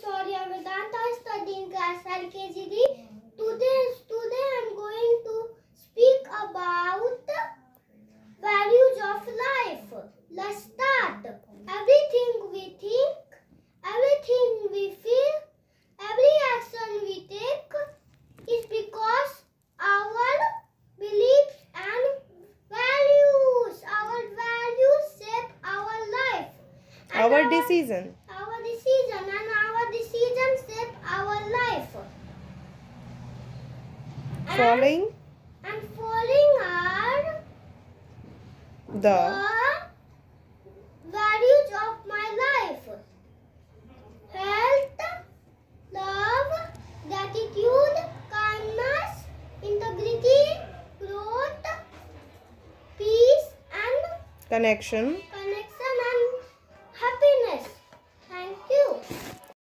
Soria Vedanta studying class LKGD. Today, today I'm going to speak about values of life. Let's start. Everything we think, everything we feel, every action we take is because our beliefs and values, our values shape our life. Our decision our decision our decision shape our life. And, following and following are the the values of my life. Health, love, gratitude, kindness, integrity, growth, peace and connection